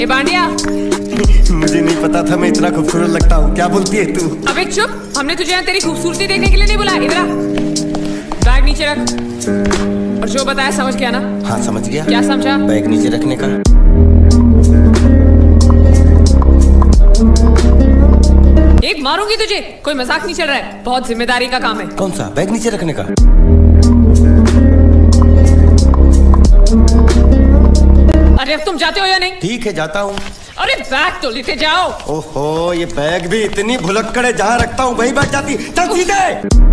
ए बांडिया। मुझे नहीं पता था मैं इतना खूबसूरत लगता हूँ। क्या बोलती है तू? अबे चुप। हमने तुझे यहाँ तेरी खूबसूरती देखने के लिए नहीं बुलाया। इधर बैग नीचे रख। और जो बताया समझ गया ना? हाँ समझ गया। क्या समझा? बैग नीचे रखने का। एक मारूँगी तुझे। कोई मज़ाक नहीं चल रहा है। बहुत ज़िम्मेदारी का काम है। कौन सा? बैग नीचे रखने का? अरे अब तुम जाते हो या नहीं? ठीक है जाता हूँ। अरे बैग तो लेते जाओ। ओहो ये बैग भी इतनी भुलक्कड़ है जहाँ रखता हूँ वही बैठ जाती। चल सीधे!